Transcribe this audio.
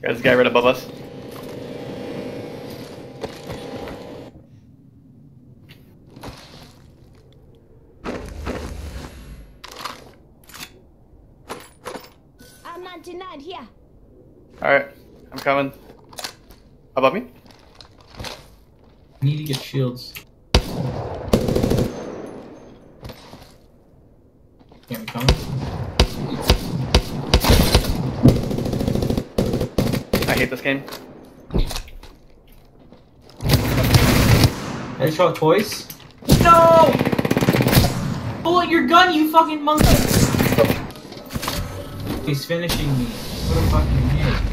There's a guy right above us. I'm 99 here. Alright, I'm coming. Above me? I need to get shields. Can't be coming. Hate this game. Headshot twice. No! Pull out your gun, you fucking monkey! He's finishing me. What a fucking